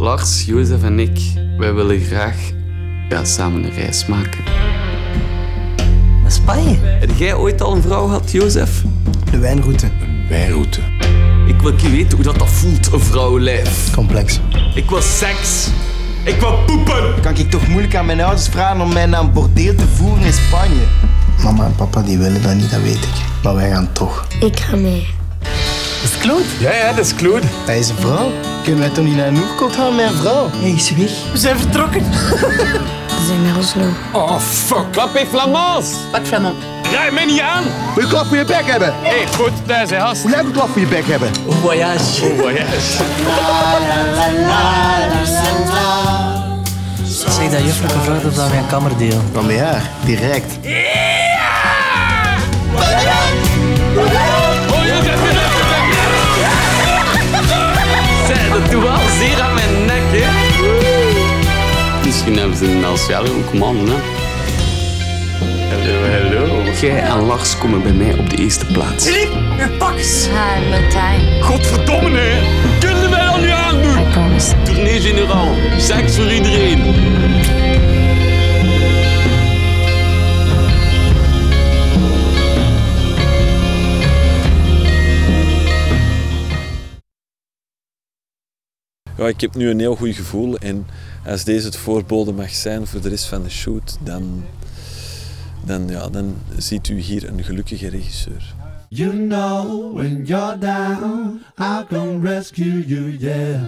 Lars, Jozef en ik, wij willen graag ja, samen een reis maken. Naar Spanje? Heb jij ooit al een vrouw gehad, Jozef? De wijnroute. Wijnroute. Ik wil je weten hoe dat, dat voelt, een vrouwenlijf. Complex. Ik wil seks. Ik wil poepen. Kan ik toch moeilijk aan mijn ouders vragen om mij naar een bordeel te voeren in Spanje? Mama en papa die willen dat niet, dat weet ik. Maar wij gaan toch. Ik ga mee. Is het Claude? Ja, ja, dat is Claude. Hij is een vrouw. Kunnen wij toch niet naar Noerkot gaan met een vrouw? Hij is weg. We zijn vertrokken. We zijn naar Oslo. Oh, fuck. Klap in Flamands. Wat Flamand? Rij mij niet aan. Wil je klap voor je bek hebben? Hé, hey, goed, thuis, hè, gast. Hoe jij een klap voor je bek hebben? Voyage. Oh, voyage. Zeg dat juffrouw gevraagd of dat wij een kamer delen. Dan met haar, direct. Doet wel zeer aan mijn nek, hè. Misschien hebben ze een Alciali ook mannen, hè. Hallo, hallo. Jij en Lars komen bij mij op de eerste plaats. Hi, Martijn. Godverdomme, Ja, ik heb nu een heel goed gevoel en als deze het voorbode mag zijn voor de rest van de shoot, dan, dan, ja, dan ziet u hier een gelukkige regisseur. You know when you're down, I'll come rescue you, yeah.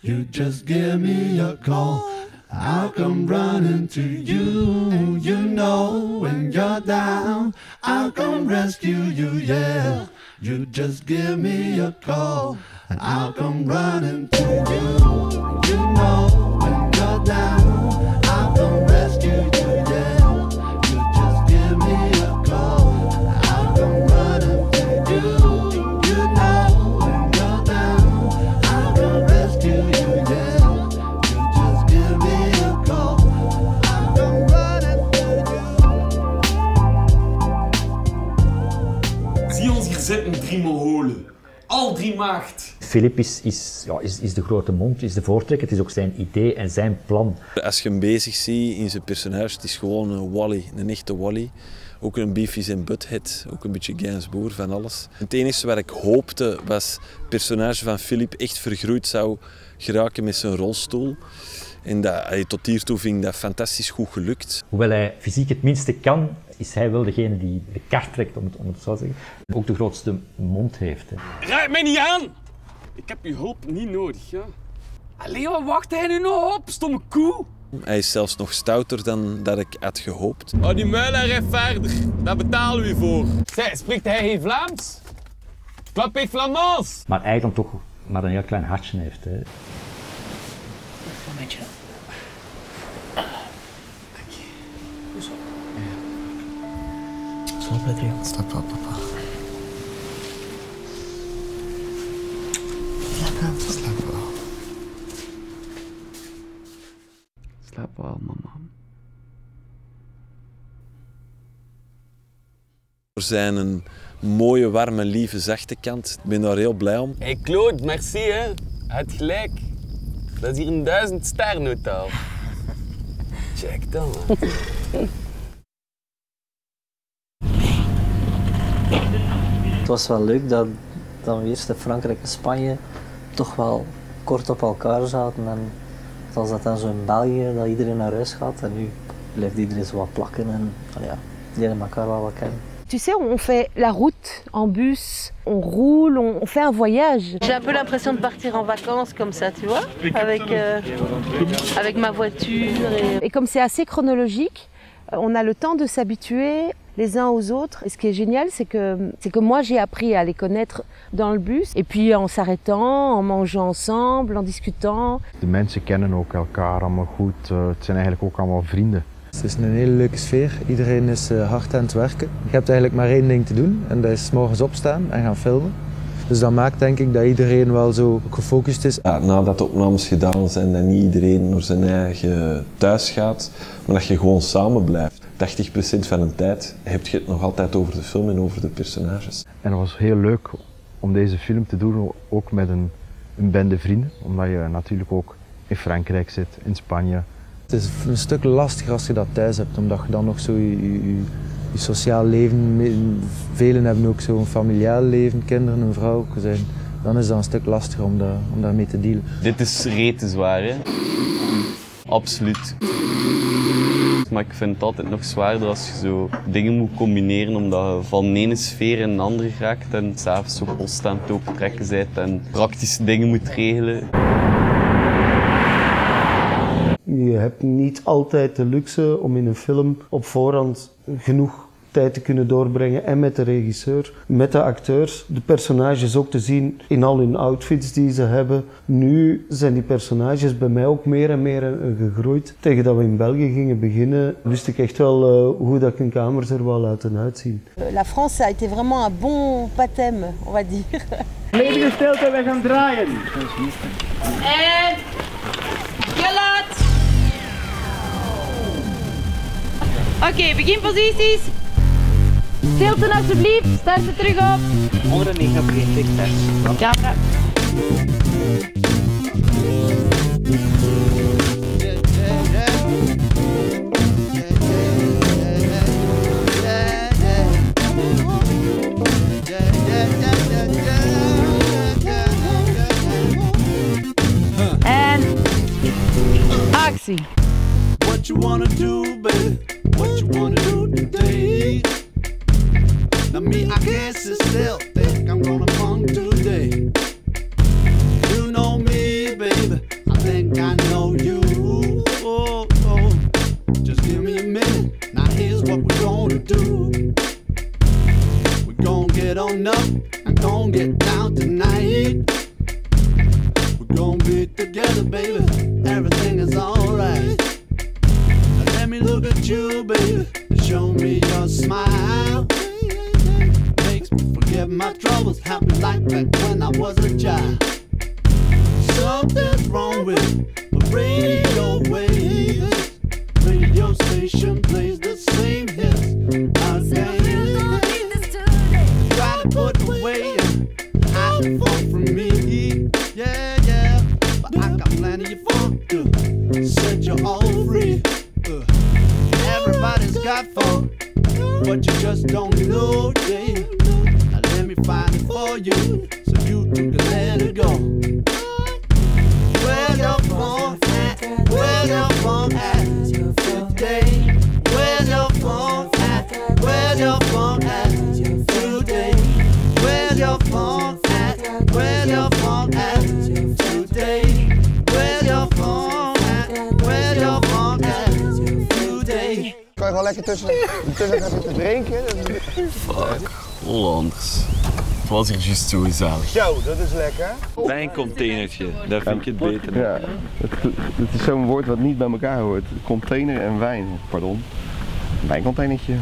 You just give me a call, I'll come running to you. You know when you're down, I'll come rescue you, yeah. You just give me a call, and I'll come running to you. You know Maagd. Philip is, is, ja, is, is de grote mond, is de voortrekker. Het is ook zijn idee en zijn plan. Als je hem bezig ziet in zijn personage, het is gewoon een Wally, een echte Wally. Ook een Beavis en Butthead, ook een beetje Gainsbourg van alles. Het enige wat ik hoopte was het personage van Philip echt vergroeid zou geraken met zijn rolstoel. En dat, allee, tot hiertoe vind ik dat fantastisch goed gelukt. Hoewel hij fysiek het minste kan, is hij wel degene die de kar trekt, om het, om het zo te zeggen. Ook de grootste mond heeft. Hè. Rijd mij niet aan. Ik heb uw hulp niet nodig, ja. Allee, wat wacht hij nu nog op, stomme koe? Hij is zelfs nog stouter dan dat ik had gehoopt. Oh, die muilaar rijdt verder. Daar betalen we voor. Zij, spreekt hij geen Vlaams? Klap in Flamands. Maar eigenlijk toch maar een heel klein hartje heeft. Hè. Stap wel, papa. Slaap wel. Slaap wel, mama. Er zijn een mooie, warme, lieve, zachte kant. Ik ben daar heel blij om. Hé hey Claude, merci hè. Had gelijk. Dat is hier een duizend sterren hotel. Check dan, Het was wel leuk dat, dat we eerst in Frankrijk en Spanje toch wel kort op elkaar zaten. En als dat dan zo in België, dat iedereen naar huis gaat en nu blijft iedereen zo wat plakken en ja, leren elkaar wel wat kennen. Tu sais, on fait la route en bus, on roule, on, on fait un voyage. J'ai un peu l'impression de partir en vacances comme ça, tu vois, avec, euh, avec ma voiture. Et... Et comme c'est assez chronologique, on a le temps de s'habituer les uns aux autres. Et ce qui est génial, c'est que, c'est que moi, j'ai appris à les connaître dans le bus. Et puis en s'arrêtant, en mangeant ensemble, en discutant. De mensen kennen ook elkaar allemaal goed. Eh, het zijn eigenlijk ook allemaal vrienden. Het is een hele leuke sfeer. Iedereen is eh, hard aan het werken. Je hebt eigenlijk maar één ding te doen en dat is 's morgens opstaan en gaan filmen. Dus dat maakt denk ik dat iedereen wel zo gefocust is. Ja, nadat de opnames gedaan zijn, dat niet iedereen naar zijn eigen thuis gaat, maar dat je gewoon samen blijft. 80% van de tijd heb je het nog altijd over de film en over de personages. En het was heel leuk om deze film te doen, ook met een, een bende vrienden. Omdat je natuurlijk ook in Frankrijk zit, in Spanje. Het is een stuk lastiger als je dat thuis hebt, omdat je dan nog zo je, je, je- je sociaal leven, velen hebben ook zo'n familiaal leven, kinderen, een vrouw, gezin. Dan is dat een stuk lastiger om, dat, om daarmee te dealen. Dit is rete zwaar, hè? Absoluut. Maar ik vind het altijd nog zwaarder als je zo dingen moet combineren, omdat je van de ene sfeer in een andere raakt en s'avonds zo post aan het opentrekken bent en praktische dingen moet regelen. Je hebt niet altijd de luxe om in een film op voorhand genoeg tijd te kunnen doorbrengen en met de regisseur, met de acteurs, de personages ook te zien in al hun outfits die ze hebben. Nu zijn die personages bij mij ook meer en meer eh, gegroeid. Tegen dat we in België gingen beginnen, wist ik echt wel eh, hoe dat ik een kamer er wou laten uitzien. Euh, La France a été vraiment un bon baptême, on va dire. Ledige stilte, we gaan draaien. En geluid. Oké, beginposities. Stilte alsjeblieft, start er terug op. 149 test. Camera. Now me, I can't sit still. Think I'm gonna fun today. You know me, baby. I think I know you. Oh, oh. Just give me a minute. Now here's what we're gonna do. We're gonna get on up and gonna get down tonight. We're gonna be together, baby. Everything is alright. Now Let me look at you, baby. Show me your smile. Forget my troubles. Happy like back when I was a child. Something's wrong with the radio waves. Radio station plays the same hits again. Try to put away and hide the phone from me. Yeah, yeah. But I got plenty of fun to set you all free. Uh, everybody's got fun, but you just don't know, Kan je gewoon lekker tussen, tussen gaan zitten drinken? Fuck, Hollanders. Was hier juist zo gezellig. Zo, dat is lekker. Wijncontainertje, daar vind ik het beter. Ja, het, het is zo'n woord wat niet bij elkaar hoort. Container en wijn, pardon. Wijncontainertje.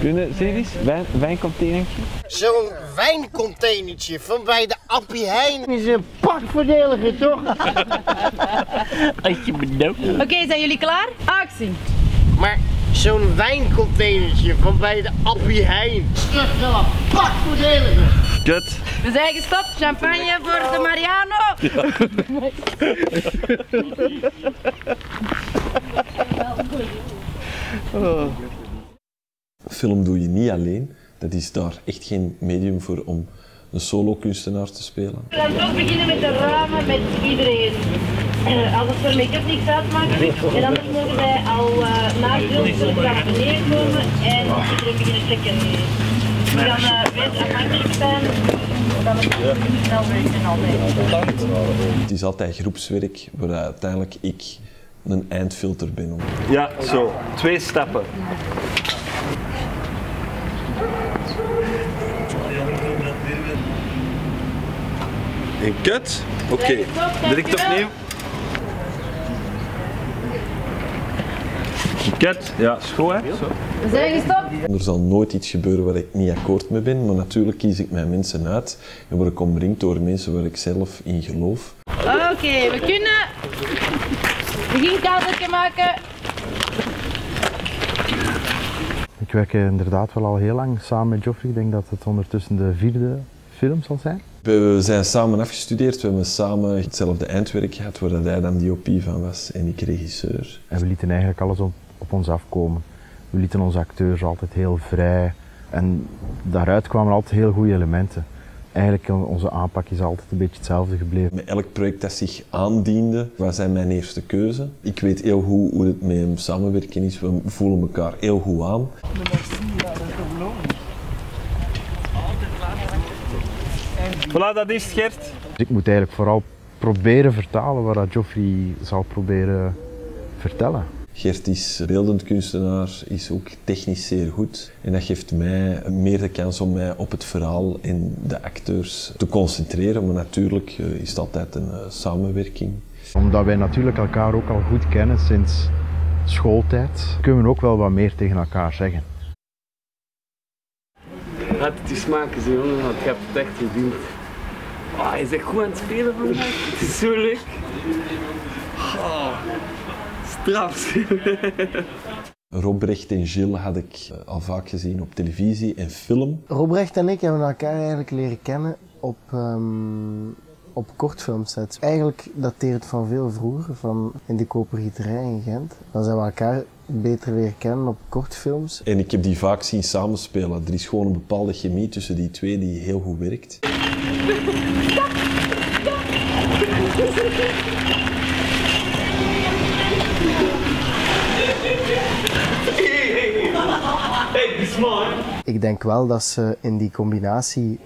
Kunnen, zie je eens? Wijn, wijncontainertje? Zo'n wijncontainertje van bij de Appie Heijn is een pakverdeliger, toch? Als je bedoelt. Oké, zijn jullie klaar? Actie. Maar zo'n wijncontainertje van bij de Appie Heijn wel een pakverdeliger. Kut. We zijn gestopt. Champagne voor de Mariano. Film doe je niet alleen. Dat is daar echt geen medium voor om een solo-kunstenaar te spelen. We gaan toch beginnen met de ramen met iedereen. Eh, Als het voor make-up niks uitmaakt, en mogen wij al uh, na het beeld zullen naar beneden komen en iedereen beginnen checken. We gaan uh, wees afhankelijk zijn van het snel werken altijd. Het is altijd groepswerk waar uiteindelijk ik een eindfilter ben. Ja, zo. Twee stappen. En kut. Oké, direct opnieuw. Kut. Ja, schoon hè. Zo. We zijn gestopt. Er zal nooit iets gebeuren waar ik niet akkoord mee ben, maar natuurlijk kies ik mijn mensen uit en word ik omringd door mensen waar ik zelf in geloof. Oké, we kunnen beginkadertje maken. Ik werk inderdaad wel al heel lang samen met Joffrey. Ik denk dat het ondertussen de vierde film zal zijn? We zijn samen afgestudeerd, we hebben samen hetzelfde eindwerk gehad, waar hij dan DOP van was en ik regisseur. En we lieten eigenlijk alles op, op ons afkomen. We lieten onze acteurs altijd heel vrij en daaruit kwamen altijd heel goede elementen. Eigenlijk onze aanpak is altijd een beetje hetzelfde gebleven. Met elk project dat zich aandiende, was hij mijn eerste keuze. Ik weet heel goed hoe het met hem samenwerken is, we voelen elkaar heel goed aan. Voilà, dat is het, Gert. Dus ik moet eigenlijk vooral proberen vertalen wat dat Joffrey zal proberen vertellen. Gert is beeldend kunstenaar, is ook technisch zeer goed. En dat geeft mij meer de kans om mij op het verhaal en de acteurs te concentreren. Maar natuurlijk eh, is het altijd een eh, samenwerking. Omdat wij natuurlijk elkaar ook al goed kennen sinds schooltijd, kunnen we ook wel wat meer tegen elkaar zeggen. Laat het je smaken, zo, jongen, want je hebt het echt verdiend. Oh, je bent goed aan het spelen vandaag. Het is zo leuk. Oh, straf. Robrecht en Gilles had ik eh, al vaak gezien op televisie en film. Robrecht en ik hebben elkaar eigenlijk leren kennen op, um, op kortfilmsets. Eigenlijk dateert het van veel vroeger, van in de kopergieterij in Gent. Dan zijn we elkaar beter leren kennen op kortfilms. En ik heb die vaak zien samenspelen. Er is gewoon een bepaalde chemie tussen die twee die heel goed werkt. Ik denk wel dat ze in die combinatie,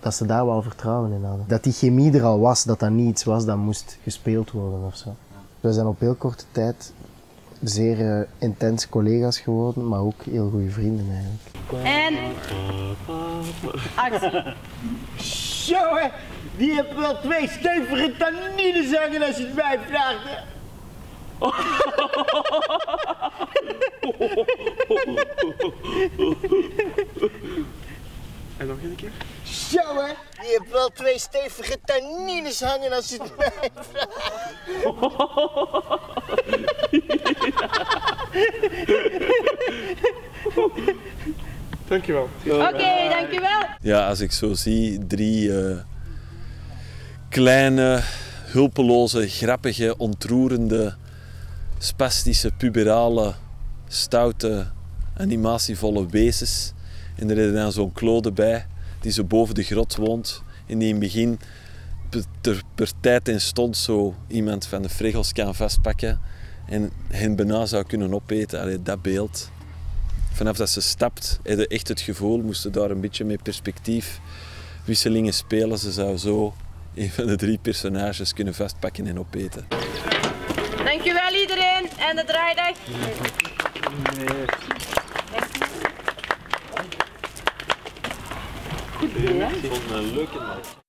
dat ze daar wel vertrouwen in hadden. Dat die chemie er al was, dat dat niet iets was dat moest gespeeld worden of zo. We zijn op heel korte tijd zeer uh, intense collega's geworden, maar ook heel goede vrienden eigenlijk. En actie. Zo hè, die heeft wel twee stevige tanninen zeggen als je het mij vraagt. hè. En nog een keer? Zo hè, die heeft wel twee stevige tannines hangen als je het mij vraagt. Dankjewel. Oké, dankjewel. Ja, als ik zo zie, drie eh, kleine, hulpeloze, grappige, ontroerende, spastische, puberale, stoute, animatievolle wezens. En er is dan zo'n klode bij, die zo boven de grot woont. En die in het begin per, per tijd en stond zo iemand van de fregels kan vastpakken. En hen bijna zou kunnen opeten. Allee, dat beeld. Vanaf dat ze stapt, je echt het gevoel, moesten daar een beetje met perspectiefwisselingen spelen. Ze zou zo een van de drie personages kunnen vastpakken en opeten. Dankjewel iedereen en de draaidag. Goed, ik vond het een leuke.